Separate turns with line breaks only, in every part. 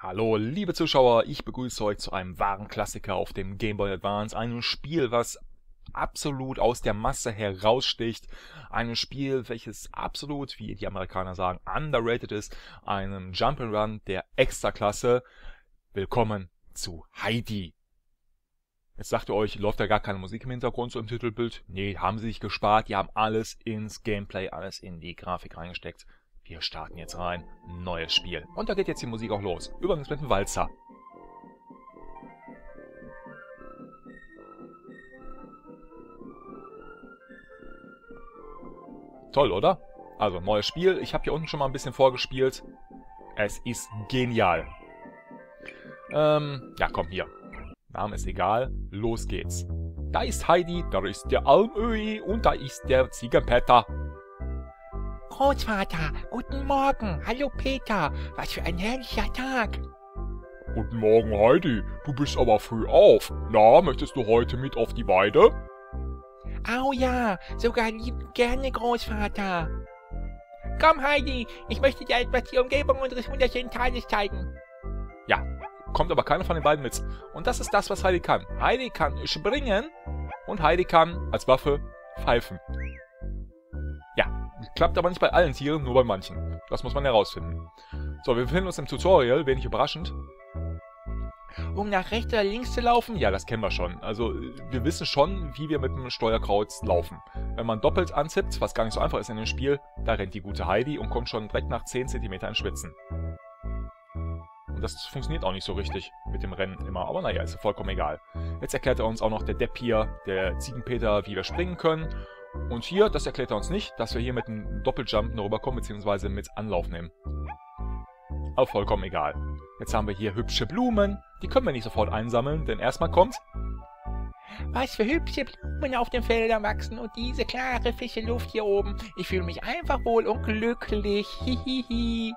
Hallo, liebe Zuschauer, ich begrüße euch zu einem wahren Klassiker auf dem Game Boy Advance, einem Spiel, was absolut aus der Masse heraussticht, einem Spiel, welches absolut, wie die Amerikaner sagen, underrated ist, einem Jump'n'Run der Extraklasse. Willkommen zu Heidi. Jetzt sagt ihr euch, läuft da gar keine Musik im Hintergrund so im Titelbild? Nee, haben sie sich gespart, die haben alles ins Gameplay, alles in die Grafik reingesteckt. Wir starten jetzt rein. Neues Spiel. Und da geht jetzt die Musik auch los. Übrigens mit dem Walzer. Toll, oder? Also, neues Spiel. Ich habe hier unten schon mal ein bisschen vorgespielt. Es ist genial. Ähm, ja, komm, hier. Name ist egal. Los geht's. Da ist Heidi, da ist der Almöhi und da ist der Ziegenpeter.
Großvater, guten Morgen. Hallo Peter. Was für ein herrlicher Tag.
Guten Morgen, Heidi. Du bist aber früh auf. Na, möchtest du heute mit auf die Weide?
Au ja, sogar liebend gerne, Großvater. Komm, Heidi, ich möchte dir etwas die Umgebung unseres wunderschönen Tales zeigen.
Ja, kommt aber keiner von den beiden mit. Und das ist das, was Heidi kann. Heidi kann springen und Heidi kann als Waffe pfeifen. Klappt aber nicht bei allen Tieren, nur bei manchen. Das muss man herausfinden. So, wir befinden uns im Tutorial, wenig überraschend.
Um nach rechts oder links zu laufen?
Ja, das kennen wir schon. Also, wir wissen schon, wie wir mit dem Steuerkreuz laufen. Wenn man doppelt anzippt, was gar nicht so einfach ist in dem Spiel, da rennt die gute Heidi und kommt schon direkt nach 10 cm ins Schwitzen. Und das funktioniert auch nicht so richtig mit dem Rennen immer. Aber naja, ist vollkommen egal. Jetzt erklärt er uns auch noch der Depp hier, der Ziegenpeter, wie wir springen können. Und hier, das erklärt er uns nicht, dass wir hier mit einem Doppeljump noch rüberkommen, beziehungsweise mit Anlauf nehmen. Aber vollkommen egal. Jetzt haben wir hier hübsche Blumen. Die können wir nicht sofort einsammeln, denn erstmal kommt...
Was für hübsche Blumen auf den Feldern wachsen und diese klare, frische Luft hier oben. Ich fühle mich einfach wohl und glücklich. Hihihi.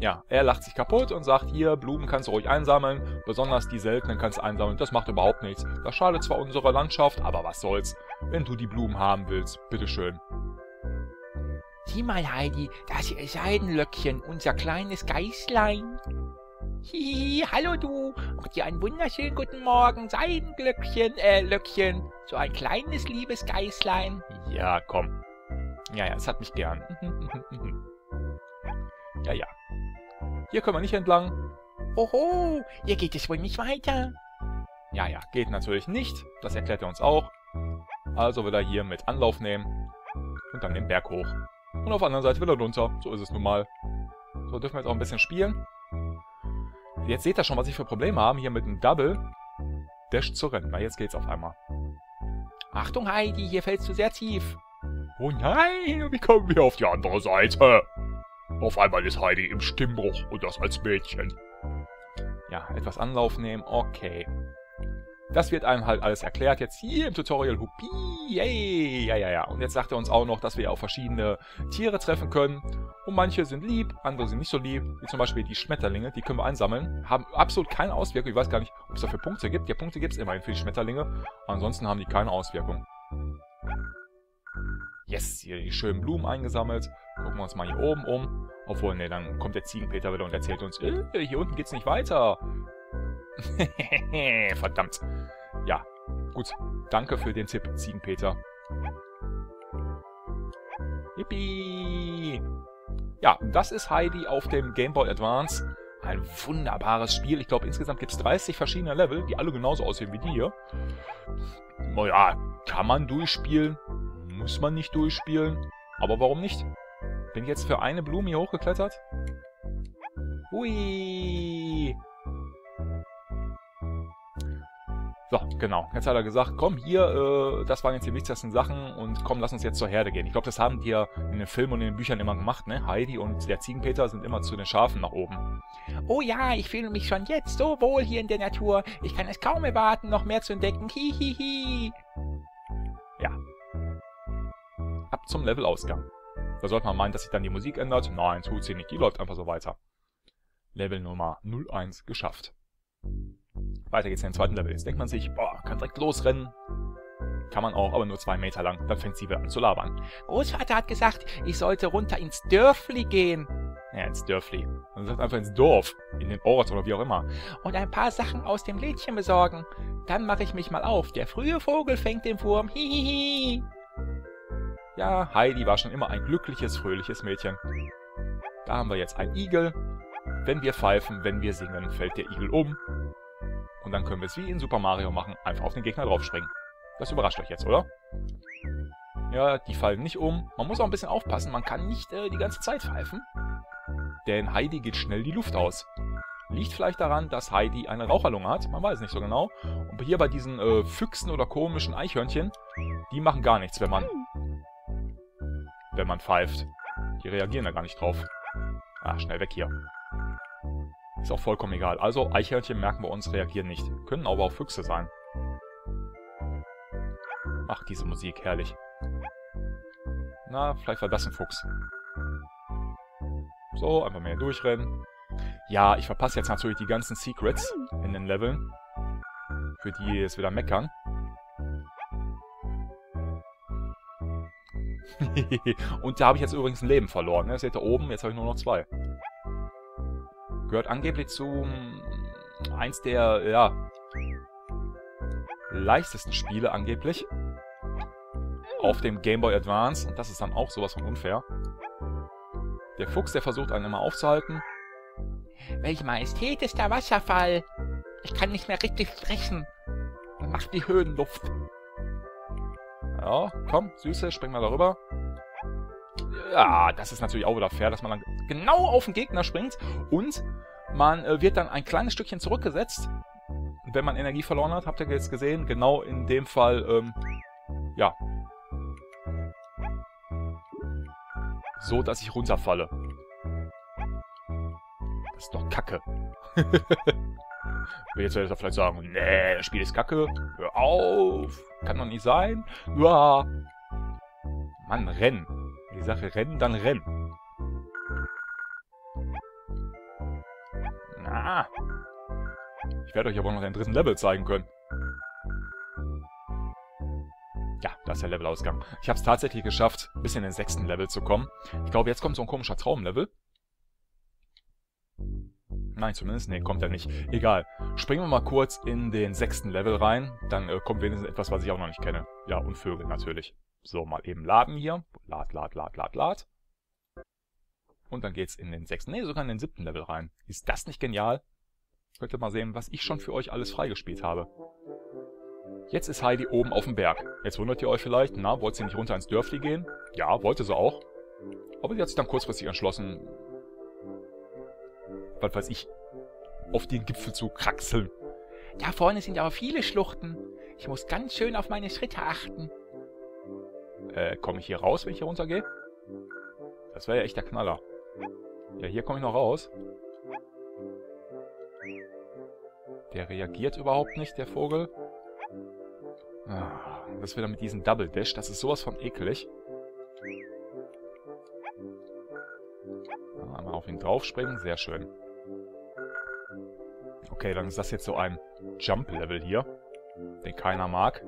Ja, er lacht sich kaputt und sagt, hier, Blumen kannst du ruhig einsammeln, besonders die seltenen kannst du einsammeln, das macht überhaupt nichts. Das schadet zwar unserer Landschaft, aber was soll's. Wenn du die Blumen haben willst, bitteschön.
Sieh mal, Heidi, das ist Seidenlöckchen, unser kleines Geißlein. Hihi, hallo du. Und dir einen wunderschönen guten Morgen, Seidenglöckchen, äh, Löckchen. So ein kleines, liebes Geißlein.
Ja, komm. Ja, ja, es hat mich gern. ja, ja. Hier können wir nicht entlang.
Oho, hier geht es wohl nicht weiter.
Ja, ja, geht natürlich nicht. Das erklärt er uns auch. Also wieder hier mit Anlauf nehmen und dann den Berg hoch. Und auf der anderen Seite wieder runter. So ist es nun mal. So dürfen wir jetzt auch ein bisschen spielen. Jetzt seht ihr schon, was ich für Probleme habe hier mit dem Double Dash zu rennen. Na, jetzt geht's auf einmal.
Achtung, Heidi, hier fällst du sehr tief.
Oh nein, wie kommen wir auf die andere Seite? Auf einmal ist Heidi im Stimmbruch und das als Mädchen.
Ja, etwas Anlauf nehmen, okay. Das wird einem halt alles erklärt jetzt hier im Tutorial. Hupi, yay, ja, ja, ja. Und jetzt sagt er uns auch noch, dass wir auf verschiedene Tiere treffen können. Und manche sind lieb, andere sind nicht so lieb. Wie zum Beispiel die Schmetterlinge, die können wir einsammeln. Haben absolut keine Auswirkung. Ich weiß gar nicht, ob es dafür Punkte gibt. Ja, Punkte gibt es immerhin für die Schmetterlinge. Ansonsten haben die keine Auswirkung. Yes, hier die schönen Blumen eingesammelt. Gucken wir uns mal hier oben um. Obwohl, ne, dann kommt der Ziegenpeter wieder und erzählt uns, äh, hier unten geht's nicht weiter. Verdammt. Ja, gut. Danke für den Tipp, Ziegenpeter. Yippie! Ja, das ist Heidi auf dem Game Boy Advance. Ein wunderbares Spiel. Ich glaube, insgesamt gibt es 30 verschiedene Level, die alle genauso aussehen wie die hier. Naja, kann man durchspielen, muss man nicht durchspielen. Aber warum nicht? Bin ich jetzt für eine Blume hier hochgeklettert? Hui! So, genau. Jetzt hat er gesagt, komm, hier, äh, das waren jetzt die wichtigsten Sachen und komm, lass uns jetzt zur Herde gehen. Ich glaube, das haben die ja in den Filmen und in den Büchern immer gemacht, ne? Heidi und der Ziegenpeter sind immer zu den Schafen nach oben.
Oh ja, ich fühle mich schon jetzt so wohl hier in der Natur. Ich kann es kaum erwarten, noch mehr zu entdecken. Hihihi.
Ja. Ab zum Levelausgang. Da sollte man meinen, dass sich dann die Musik ändert. Nein, tut sie nicht. Die läuft einfach so weiter. Level Nummer 01 geschafft. Weiter geht's in den zweiten Level. Jetzt denkt man sich, boah, kann direkt losrennen. Kann man auch, aber nur zwei Meter lang. Dann fängt sie wieder an zu labern.
Großvater hat gesagt, ich sollte runter ins Dörfli gehen.
Ja, ins Dörfli. Man sagt einfach ins Dorf. In den Ort oder wie auch immer.
Und ein paar Sachen aus dem Lädchen besorgen. Dann mache ich mich mal auf. Der frühe Vogel fängt den Wurm. Hihihi.
Ja, Heidi war schon immer ein glückliches, fröhliches Mädchen. Da haben wir jetzt einen Igel. Wenn wir pfeifen, wenn wir singen, fällt der Igel um. Und dann können wir es wie in Super Mario machen, einfach auf den Gegner draufspringen. Das überrascht euch jetzt, oder? Ja, die fallen nicht um. Man muss auch ein bisschen aufpassen, man kann nicht äh, die ganze Zeit pfeifen. Denn Heidi geht schnell die Luft aus. Liegt vielleicht daran, dass Heidi eine Raucherlunge hat, man weiß nicht so genau. Und hier bei diesen äh, Füchsen oder komischen Eichhörnchen, die machen gar nichts, wenn man wenn man pfeift. Die reagieren da gar nicht drauf. Ah, schnell weg hier. Ist auch vollkommen egal. Also, Eichhörnchen merken wir uns, reagieren nicht. Können aber auch Füchse sein. Ach, diese Musik, herrlich. Na, vielleicht war das ein Fuchs. So, einfach mehr durchrennen. Ja, ich verpasse jetzt natürlich die ganzen Secrets in den Leveln. Für die jetzt wieder meckern. Und da habe ich jetzt übrigens ein Leben verloren. Ne? Seht ihr oben, jetzt habe ich nur noch zwei. Gehört angeblich zu eins der, ja, leichtesten Spiele angeblich. Auf dem Game Boy Advance. Und das ist dann auch sowas von unfair. Der Fuchs, der versucht einen immer aufzuhalten.
Welch Majestät ist der Wasserfall. Ich kann nicht mehr richtig sprechen. Man macht die Höhenluft.
Ja, komm, Süße, spring mal darüber. Ja, das ist natürlich auch wieder fair, dass man dann genau auf den Gegner springt und man äh, wird dann ein kleines Stückchen zurückgesetzt, wenn man Energie verloren hat. Habt ihr jetzt gesehen? Genau in dem Fall, ähm, ja. So, dass ich runterfalle. Das ist doch Kacke. Jetzt werdet ihr vielleicht sagen, nee, das Spiel ist Kacke. Hör auf. Kann doch nicht sein. Uah. Mann, renn. Die Sache rennen, dann renn. Na. Ich werde euch aber noch den dritten Level zeigen können. Ja, da ist der Levelausgang. Ich habe es tatsächlich geschafft, bis in den sechsten Level zu kommen. Ich glaube, jetzt kommt so ein komischer Traumlevel. Nein, zumindest, nee, kommt er nicht. Egal. Springen wir mal kurz in den sechsten Level rein. Dann äh, kommt wenigstens etwas, was ich auch noch nicht kenne. Ja, und Vögel natürlich. So, mal eben laden hier. Lad, lad, lad, lad, lad. Und dann geht's in den sechsten, nee, sogar in den siebten Level rein. Ist das nicht genial? Könnt ihr mal sehen, was ich schon für euch alles freigespielt habe. Jetzt ist Heidi oben auf dem Berg. Jetzt wundert ihr euch vielleicht, na, wollte sie nicht runter ins Dörfli gehen? Ja, wollte sie auch. Aber sie hat sich dann kurzfristig entschlossen, was weiß ich, auf den Gipfel zu kraxeln.
Da vorne sind aber viele Schluchten. Ich muss ganz schön auf meine Schritte achten.
Äh, komme ich hier raus, wenn ich hier runtergehe? Das wäre ja echt der Knaller. Ja, hier komme ich noch raus. Der reagiert überhaupt nicht, der Vogel. Ah, das wieder mit diesem Double Dash, das ist sowas von eklig. Einmal auf ihn draufspringen, sehr schön. Okay, dann ist das jetzt so ein Jump-Level hier, den keiner mag.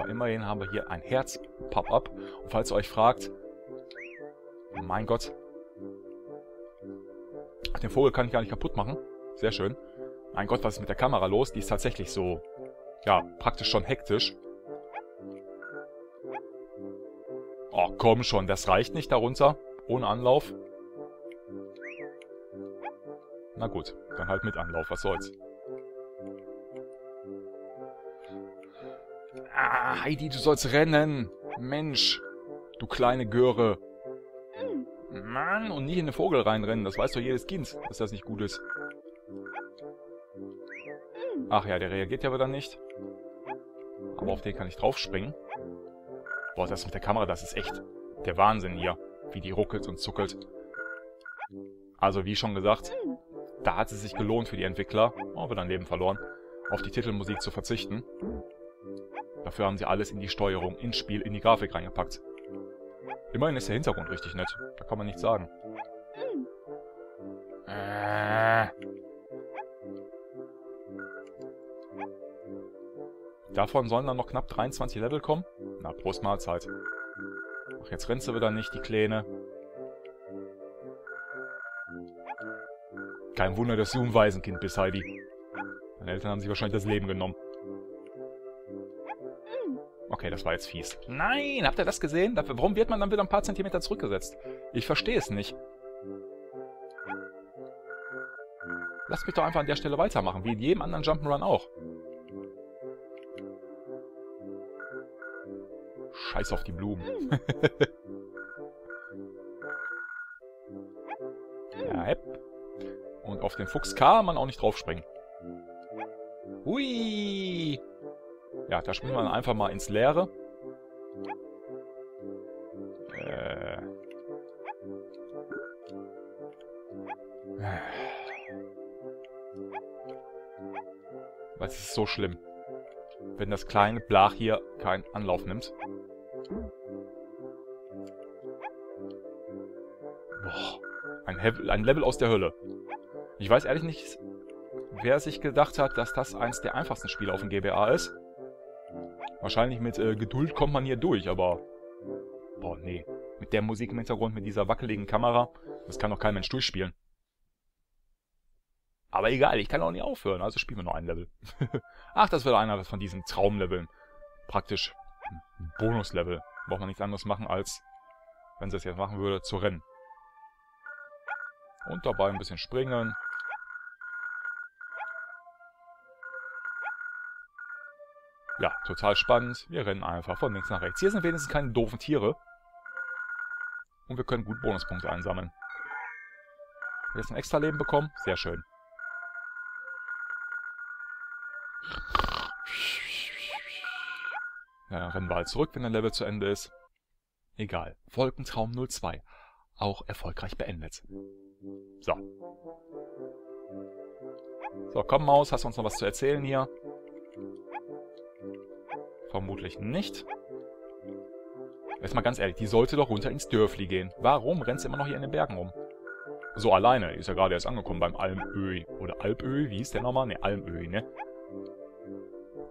Aber immerhin haben wir hier ein Herz-Pop-Up. Und falls ihr euch fragt, mein Gott, den Vogel kann ich gar nicht kaputt machen. Sehr schön. Mein Gott, was ist mit der Kamera los? Die ist tatsächlich so, ja, praktisch schon hektisch. Oh, komm schon, das reicht nicht darunter. Ohne Anlauf. Na gut, dann halt mit Anlauf, was soll's. Ah, Heidi, du sollst rennen. Mensch, du kleine Göre. Mann, und nicht in den Vogel reinrennen. Das weiß doch jedes Kind, dass das nicht gut ist. Ach ja, der reagiert ja wieder nicht. Aber auf den kann ich draufspringen. Boah, das mit der Kamera, das ist echt der Wahnsinn hier. Wie die ruckelt und zuckelt. Also, wie schon gesagt, da hat es sich gelohnt für die Entwickler, oh, wieder ein Leben verloren, auf die Titelmusik zu verzichten. Dafür haben sie alles in die Steuerung, ins Spiel, in die Grafik reingepackt. Immerhin ist der Hintergrund richtig nett. Da kann man nichts sagen. Äh. Davon sollen dann noch knapp 23 Level kommen? Na, Prost Mahlzeit. Ach, jetzt rennst du wieder nicht, die Kleine. Kein Wunder, dass du ein Waisenkind bist, Heidi. Deine Eltern haben sich wahrscheinlich das Leben genommen. Okay, das war jetzt fies. Nein, habt ihr das gesehen? Dafür, warum wird man dann wieder ein paar Zentimeter zurückgesetzt? Ich verstehe es nicht. Lasst mich doch einfach an der Stelle weitermachen, wie in jedem anderen Jump'n'Run auch. Scheiß auf die Blumen. ja. Und auf den Fuchs kann man auch nicht draufspringen. Hui! Ja, da springen wir einfach mal ins Leere. Äh. Was ist so schlimm? Wenn das kleine Blach hier keinen Anlauf nimmt. Boah, ein, ein Level aus der Hölle. Ich weiß ehrlich nicht, wer sich gedacht hat, dass das eins der einfachsten Spiele auf dem GBA ist. Wahrscheinlich mit äh, Geduld kommt man hier durch, aber... Boah, nee. Mit der Musik im Hintergrund, mit dieser wackeligen Kamera, das kann doch kein Mensch durchspielen. Aber egal, ich kann auch nicht aufhören, also spielen wir noch ein Level. Ach, das wird einer von diesen Traumleveln. Praktisch Bonuslevel. Braucht man nichts anderes machen, als, wenn sie es jetzt machen würde, zu rennen. Und dabei ein bisschen springen, Ja, total spannend. Wir rennen einfach von links nach rechts. Hier sind wenigstens keine doofen Tiere. Und wir können gut Bonuspunkte einsammeln. Wir jetzt ein extra Leben bekommen. Sehr schön. Ja, dann rennen wir halt zurück, wenn der Level zu Ende ist. Egal. Wolkentraum 02. Auch erfolgreich beendet. So. So, komm Maus, hast du uns noch was zu erzählen hier? Vermutlich nicht. Jetzt mal ganz ehrlich, die sollte doch runter ins Dörfli gehen. Warum rennt sie immer noch hier in den Bergen rum? So alleine, ist ja gerade erst angekommen beim Almöhi. Oder Alpöhi, wie hieß der nochmal? Ne, Almöhi, ne?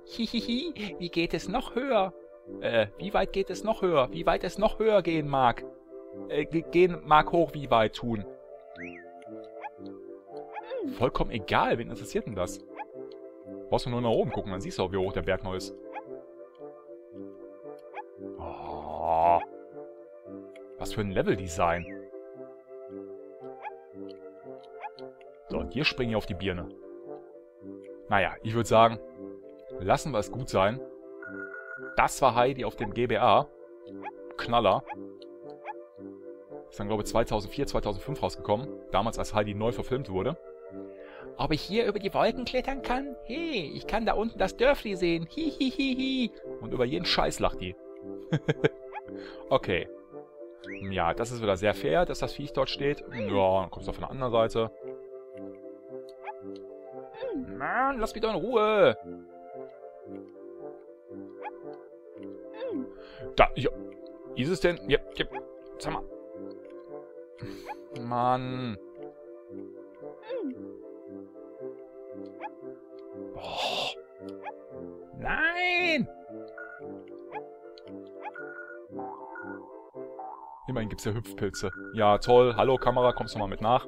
Hihihi, wie geht es noch höher? Äh, wie weit geht es noch höher? Wie weit es noch höher gehen mag? Äh, gehen mag hoch, wie weit tun?
Vollkommen egal, wen interessiert denn das? Brauchst du nur nach oben gucken, dann siehst du auch, wie hoch der Berg noch ist. Oh. Was für ein Leveldesign. So, und hier springen wir auf die Birne. Naja, ich würde sagen, lassen wir es gut sein. Das war Heidi auf dem GBA. Knaller. Ist dann, glaube ich, 2004, 2005 rausgekommen. Damals, als Heidi neu verfilmt wurde.
Ob ich hier über die Wolken klettern kann? Hey, ich kann da unten das Dörfli sehen. Hihihihi.
Und über jeden Scheiß lacht die. okay. Ja, das ist wieder sehr fair, dass das Viech dort steht. Ja, dann kommst du von der anderen Seite. Mann, lass mich doch in Ruhe. Da, ja. Ist es denn? Ja, ja. Sag mal. Mann. Oh. Nein! Immerhin gibt es ja Hüpfpilze. Ja, toll. Hallo Kamera, kommst du mal mit nach?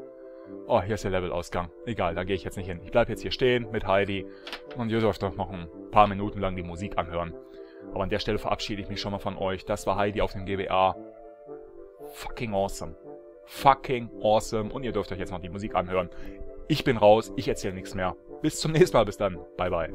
Oh, hier ist der Levelausgang. Egal, da gehe ich jetzt nicht hin. Ich bleibe jetzt hier stehen mit Heidi. Und ihr dürft doch noch ein paar Minuten lang die Musik anhören. Aber an der Stelle verabschiede ich mich schon mal von euch. Das war Heidi auf dem GBA. Fucking awesome. Fucking awesome. Und ihr dürft euch jetzt noch die Musik anhören. Ich bin raus. Ich erzähle nichts mehr. Bis zum nächsten Mal. Bis dann. Bye, bye.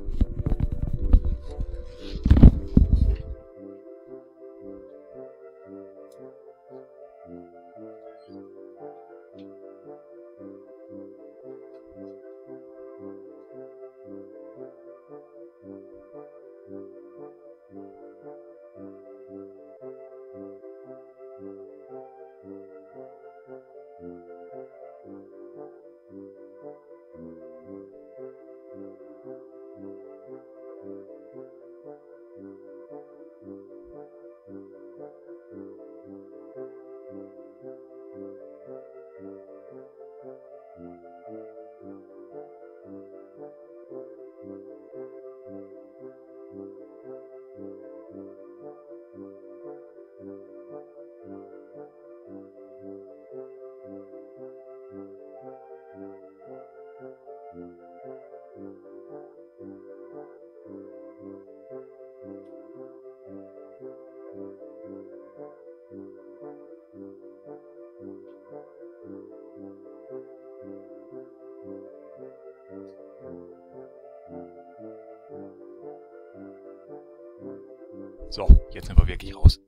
So, jetzt sind wir wirklich raus.